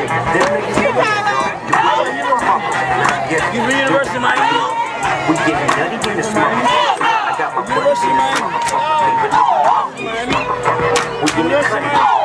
You from University of We getting nutty in the. I got my University of We getting nutty.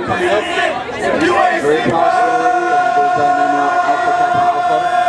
be coming up. Very possible. Alpha Kappa Alpha.